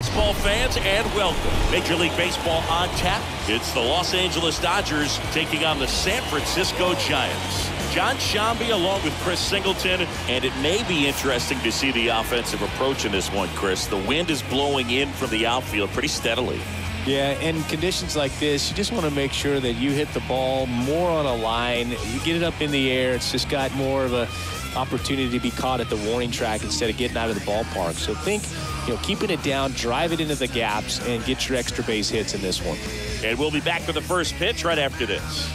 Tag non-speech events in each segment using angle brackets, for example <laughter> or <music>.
Baseball fans, and welcome. Major League Baseball on tap. It's the Los Angeles Dodgers taking on the San Francisco Giants. John Sciambi along with Chris Singleton, and it may be interesting to see the offensive approach in this one, Chris. The wind is blowing in from the outfield pretty steadily. Yeah, in conditions like this, you just want to make sure that you hit the ball more on a line. You get it up in the air. It's just got more of a opportunity to be caught at the warning track instead of getting out of the ballpark. So think, you know, keeping it down, drive it into the gaps, and get your extra base hits in this one. And we'll be back with the first pitch right after this.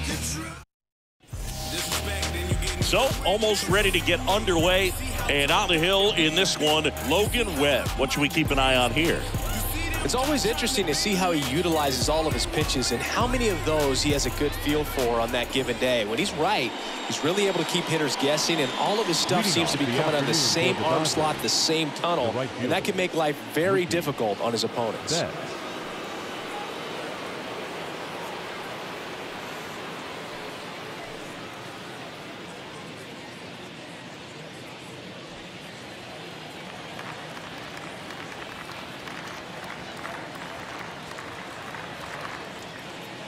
So, almost ready to get underway. And on the hill in this one, Logan Webb. What should we keep an eye on here? It's always interesting to see how he utilizes all of his pitches and how many of those he has a good feel for on that given day. When he's right, he's really able to keep hitters guessing, and all of his stuff seems to be coming on the same arm slot, the same tunnel, and that can make life very difficult on his opponents.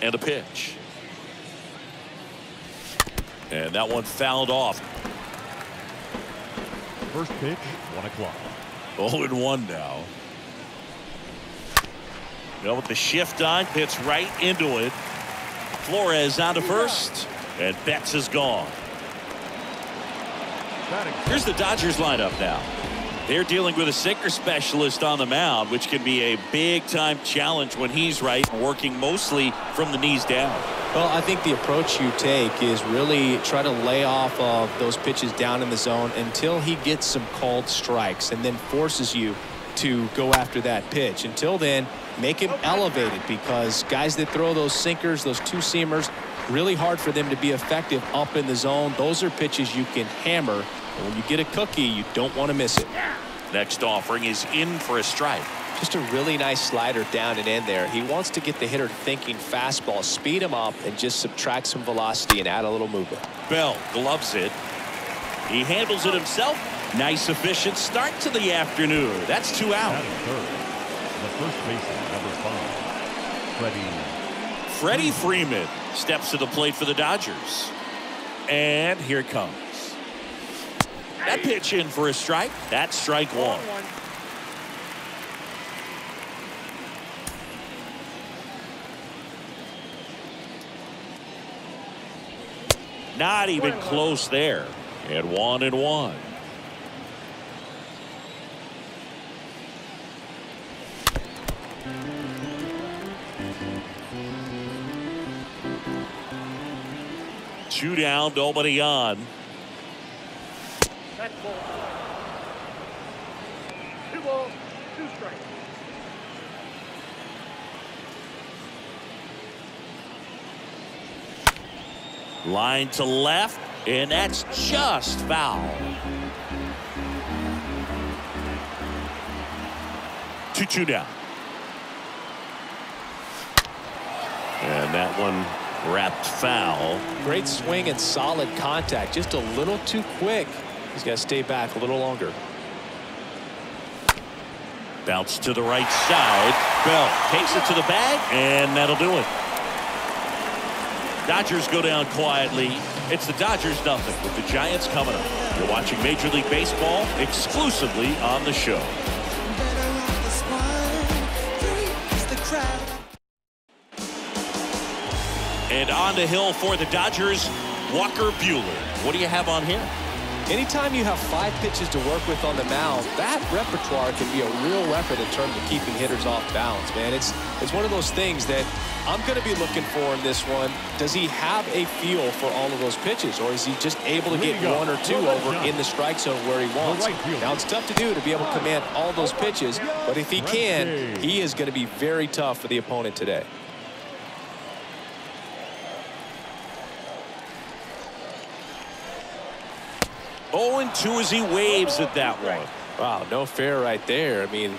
And a pitch. And that one fouled off. First pitch, one o'clock. 0 and 1 now. Well, with the shift on, hits right into it. Flores out to first, and Betts is gone. Here's the Dodgers lineup now. They're dealing with a sinker specialist on the mound, which can be a big-time challenge when he's right, working mostly from the knees down. Well, I think the approach you take is really try to lay off of those pitches down in the zone until he gets some called strikes and then forces you to go after that pitch. Until then, make him elevated because guys that throw those sinkers, those two-seamers, really hard for them to be effective up in the zone. Those are pitches you can hammer and when you get a cookie, you don't want to miss it. Next offering is in for a strike. Just a really nice slider down and in there. He wants to get the hitter thinking fastball, speed him up, and just subtract some velocity and add a little movement. Belt gloves it. He handles it himself. Nice efficient start to the afternoon. That's two out. Third, the first baseman, number five, Freddie. Freddie Freeman steps to the plate for the Dodgers. And here it comes. That pitch in for a strike. That's strike one. Not even close there. And one and one. Two down, nobody on. That's ball. Two balls, two strikes. Line to left, and that's just foul. Two two down. And that one wrapped foul. Great swing and solid contact. Just a little too quick. He's got to stay back a little longer. Bounce to the right side. Belt takes it to the bag, and that'll do it. Dodgers go down quietly. It's the Dodgers nothing with the Giants coming up. You're watching Major League Baseball exclusively on the show. And on the hill for the Dodgers, Walker Buehler. What do you have on him? Anytime you have five pitches to work with on the mound, that repertoire can be a real weapon in terms of keeping hitters off balance, man. It's it's one of those things that I'm going to be looking for in this one. Does he have a feel for all of those pitches, or is he just able to get one or two over in the strike zone where he wants? Now, it's tough to do to be able to command all those pitches, but if he can, he is going to be very tough for the opponent today. Oh, and 2 as he waves at that one. Wow, no fair right there. I mean,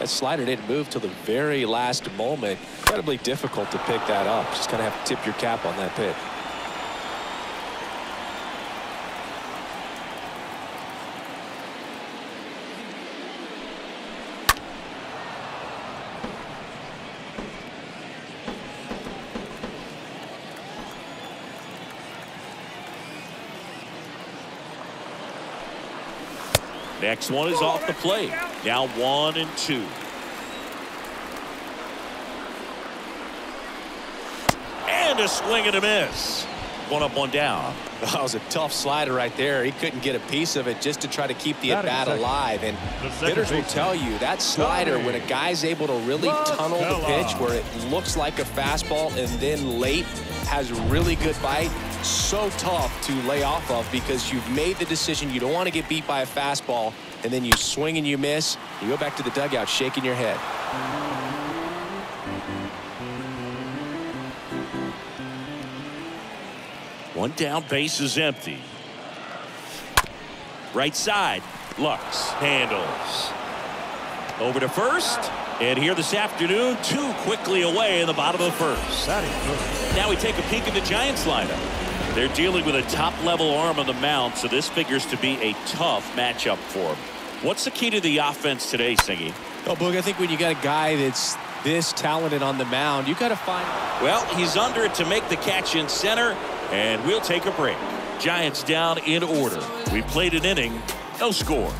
that slider didn't move till the very last moment. Incredibly difficult to pick that up. Just kind of have to tip your cap on that pitch. Next one is off the plate. Now one and two. And a swing and a miss. One up, one down. <laughs> That was a tough slider right there. He couldn't get a piece of it just to try to keep the at bat alive. And hitters will tell you that slider, when a guy's able to really tunnel the pitch where it looks like a fastball and then late has really good bite, so tough to lay off of because you've made the decision you don't want to get beat by a fastball and then you swing and you miss. You go back to the dugout shaking your head. One down, base is empty. Right side, Lux handles. Over to first. And here this afternoon, two quickly away in the bottom of the first. That is good. Now we take a peek at the Giants lineup. They're dealing with a top-level arm on the mound, so this figures to be a tough matchup for them. What's the key to the offense today, Singy? Oh, Boog, I think when you got a guy that's this talented on the mound, you got to find. Well, he's under it to make the catch in center, and we'll take a break. Giants down in order. We played an inning, no score.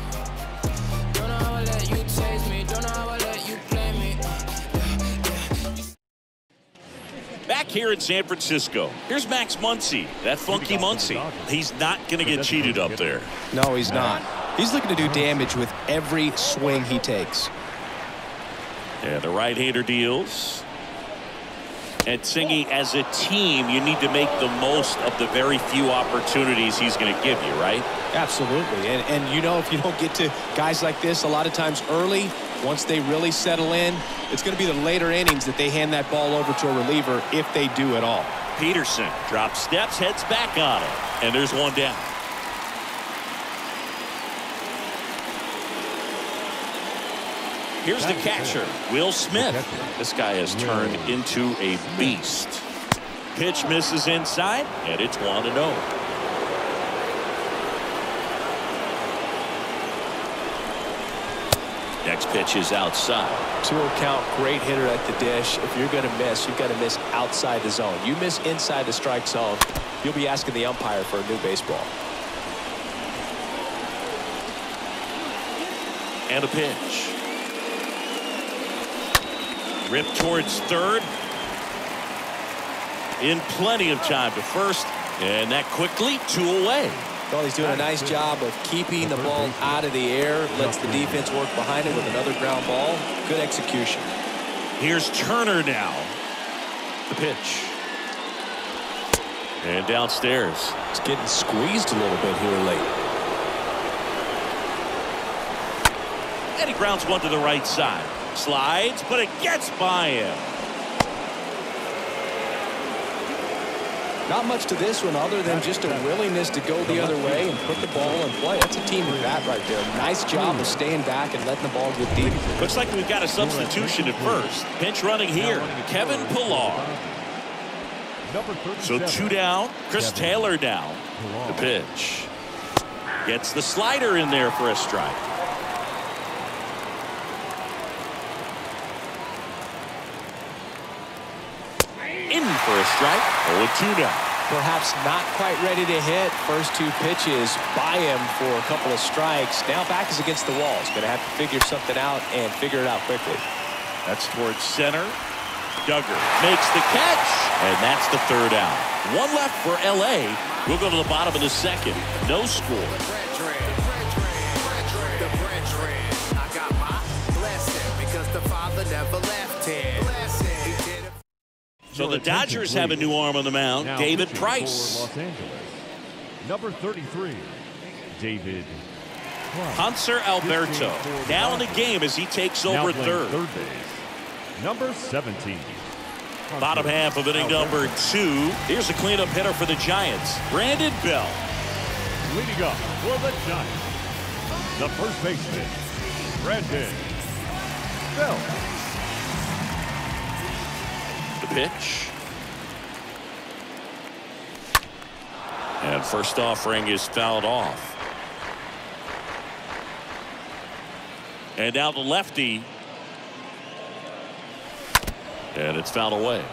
Back here in San Francisco, here's Max Muncy, that funky Muncy. He's not going to get cheated up there. No, he's not. He's looking to do damage with every swing he takes. Yeah, the right-hander deals. And Singy, as a team, you need to make the most of the very few opportunities he's going to give you, right? Absolutely. And, and you know, if you don't get to guys like this a lot of times early, once they really settle in, it's going to be the later innings that they hand that ball over to a reliever if they do at all. Pederson drops steps, heads back on it. And there's one down. Here's the catcher, Will Smith. This guy has turned into a beast. Pitch misses inside, and it's 1 0. Next pitch is outside. Two count, great hitter at the dish. If you're going to miss, you've got to miss outside the zone. You miss inside the strike zone, you'll be asking the umpire for a new baseball. And a pitch. Rip towards third. In plenty of time to first. And that quickly, two away. Well, he's doing a nice job of keeping the ball out of the air. Lets the defense work behind it with another ground ball. Good execution. Here's Turner now. The pitch. And downstairs. It's getting squeezed a little bit here late. And he grounds one to the right side. Slides, but it gets by him. Not much to this one other than just a willingness to go the other way and put the ball in play. That's a team at bat right there. Nice job of staying back and letting the ball get deep. Looks like we've got a substitution at first. Pinch running here. Kevin Pillar. So two down. Chris Taylor down. The pitch. Gets the slider in there for a strike. In for a strike. 0-2 now. Perhaps not quite ready to hit. First two pitches by him for a couple of strikes. Now back is against the wall. He's going to have to figure something out and figure it out quickly. That's towards center. Duggar makes the catch, and that's the third out. One left for L.A. We'll go to the bottom of the second. No score. So the Dodgers have a new arm on the mound, Now David Price. Los Angeles. Number 33, David Price. Hanser Alberto now in the game as he takes Now over third. third base. Number 17. Bottom half of inning number two. Here's a cleanup hitter for the Giants, Brandon Belt. Leading up for the Giants, the first baseman, Brandon Belt. Pitch. And first offering is fouled off. And now the lefty. And it's fouled away.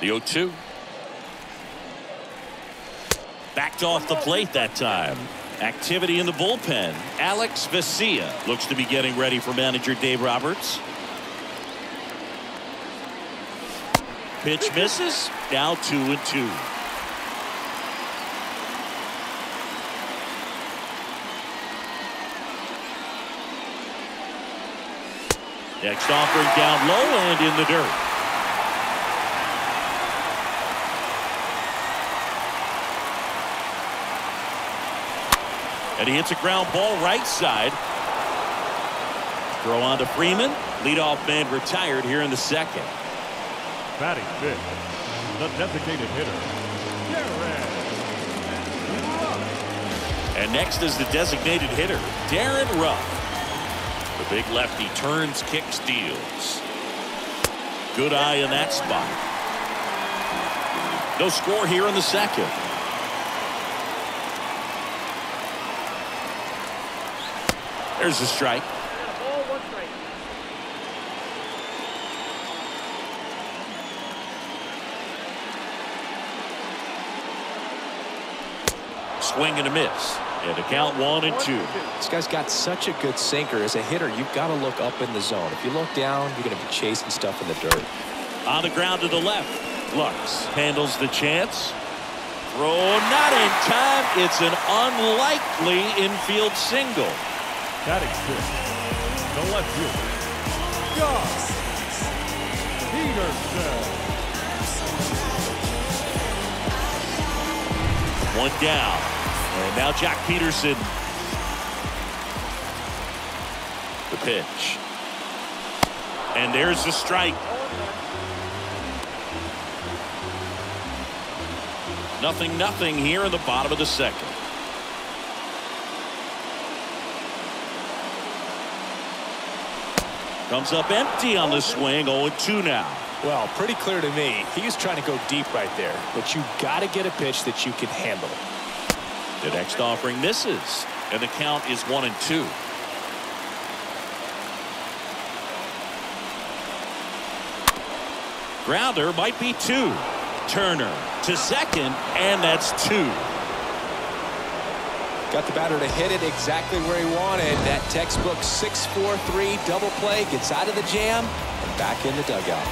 The 0 2. Backed off the plate that time. Activity in the bullpen. Alex Vesia looks to be getting ready for manager Dave Roberts. Pitch misses. Now two and two. Next offering down low and in the dirt. And he hits a ground ball right side. Throw on to Freeman. Leadoff man retired here in the second. Batting fifth, the designated hitter, Darin Ruf. And next is the designated hitter, Darin Ruf. The big lefty turns, kicks, deals. Good eye in that spot. No score here in the second. There's a strike. Ball, one strike. Swing and a miss. And a count one and two. This guy's got such a good sinker. As a hitter, you've got to look up in the zone. If you look down, you're going to be chasing stuff in the dirt. On the ground to the left. Lux handles the chance. Throw not in time. It's an unlikely infield single. Batting sixth, the left fielder, Joc Pederson. One down. And now Joc Pederson. The pitch. And there's the strike. Nothing, nothing here in the bottom of the second. Comes up empty on the swing. 0-2 now. Well, pretty clear to me. He's trying to go deep right there. But you got to get a pitch that you can handle. The next offering misses. And the count is one and two. Grounder might be two. Turner to second, and that's two. Got the batter to hit it exactly where he wanted. That textbook 6-4-3 double play gets out of the jam and back in the dugout.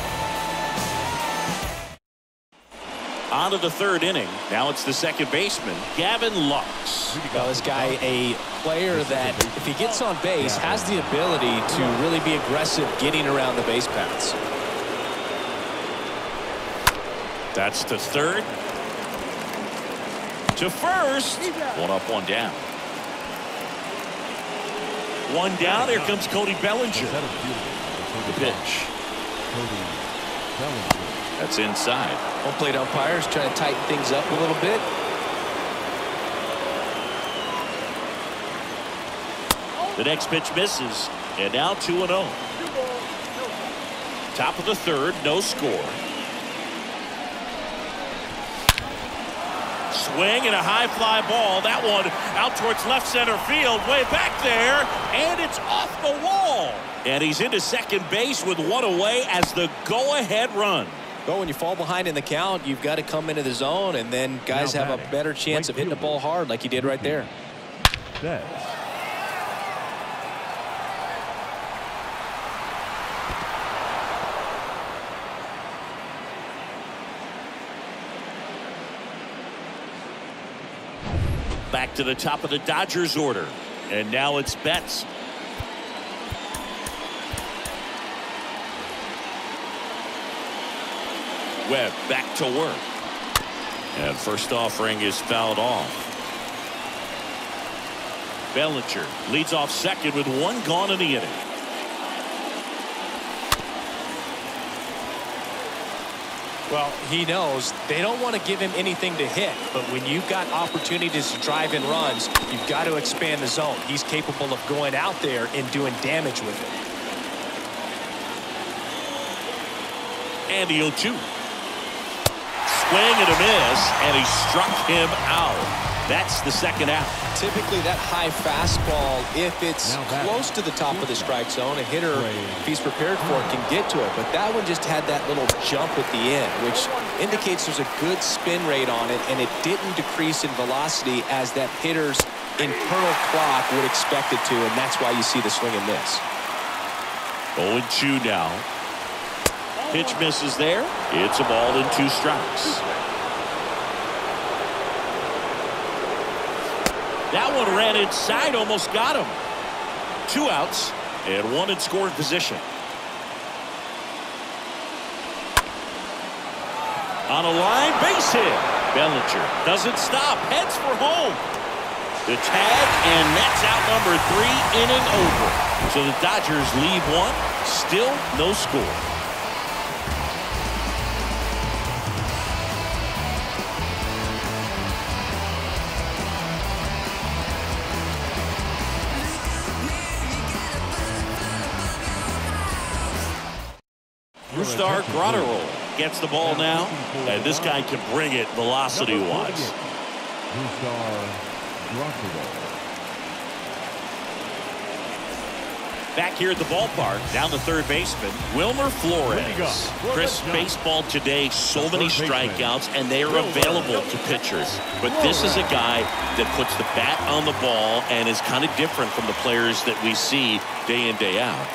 On to the third inning. Now it's the second baseman, Gavin Lux. Well, this guy, a player that, if he gets on base, has the ability to really be aggressive getting around the base paths. That's the third. To first. One up, one down. One down. Here comes Cody Bellinger. The pitch. That's inside. Home plate umpires trying to tighten things up a little bit. The next pitch misses. And now 2 0. Two ball, no strike. Top of the third, no score. Swing and a high fly ball. That one out towards left center field, way back there, and it's off the wall. And he's into second base with one away as the go ahead run. But when you fall behind in the count, you've got to come into the zone, and then guys Now have a better chance right of hitting the ball hard like he did right there. Betts. To the top of the Dodgers order. And now it's Betts. Webb back to work. And first offering is fouled off. Bellinger leads off second with one gone in the inning. Well, he knows they don't want to give him anything to hit, but when you've got opportunities to drive in runs, you've got to expand the zone. He's capable of going out there and doing damage with it. And the 0-2. Swing and a miss, and he struck him out. That's the second out. Typically, that high fastball, if it's close to the top of the strike zone, a hitter, if he's prepared for it, can get to it. But that one just had that little jump at the end, which indicates there's a good spin rate on it, and it didn't decrease in velocity as that hitter's internal clock would expect it to, and that's why you see the swing and miss. 0-2 now. Pitch misses there. It's a ball in two strikes. That one ran inside, almost got him. Two outs and one in scoring position. On a line, base hit. Bellinger doesn't stop, heads for home. The tag, and that's out number three, inning over. So the Dodgers leave one, still no score. Brusdar Graterol gets the ball now, and this guy can bring it velocity-wise. Back here at the ballpark, down the third baseman, Wilmer Flores. Chris, baseball today, so many strikeouts, and they are available to pitchers. But this is a guy that puts the bat on the ball and is kind of different from the players that we see day in, day out.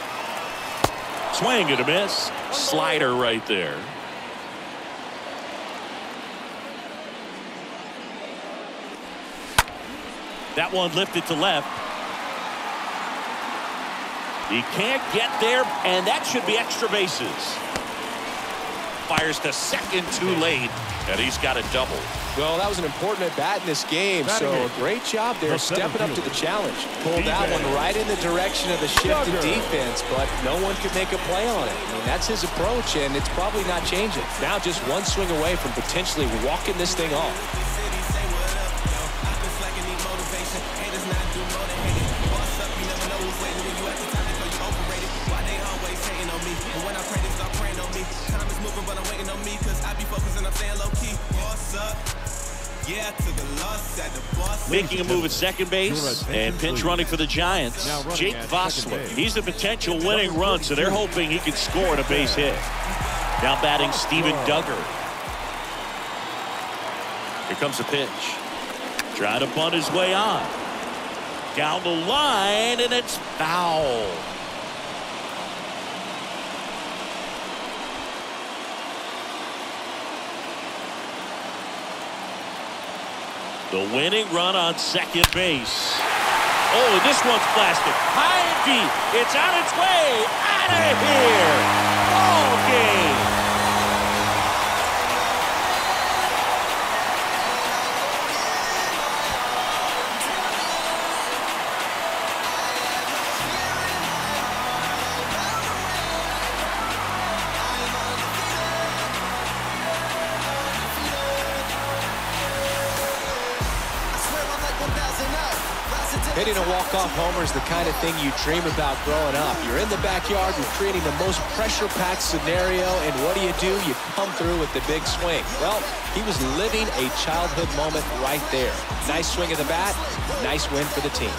Swing and a miss. Slider right there. That one lifted to left. He can't get there, and that should be extra bases. Fires to second too late, and he's got a double. Well, that was an important at bat in this game, so a great job there stepping up to the challenge. Pulled that one right in the direction of the shift in defense, but no one could make a play on it. I mean, that's his approach, and it's probably not changing. Now just one swing away from potentially walking this thing off. Making a move at second base and pinch running for the Giants. Jake Vosler. He's the potential winning run, so they're hoping he can score at a base hit. Now batting Steven Duggar. Here comes the pitch. Trying to bunt his way on. Down the line, and it's foul. The winning run on second base. Oh, this one's blasted. High and deep. It's on its way. Out of here. Ball game. Walk-off homer is the kind of thing you dream about growing up. You're in the backyard, you're creating the most pressure-packed scenario, and what do you do? You come through with the big swing. Well, he was living a childhood moment right there. Nice swing of the bat, nice win for the team.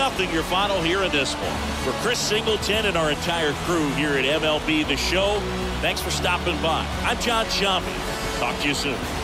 Nothing your final here in this one. For Chris Singleton and our entire crew here at MLB The Show, thanks for stopping by. I'm John Sciambi. Talk to you soon.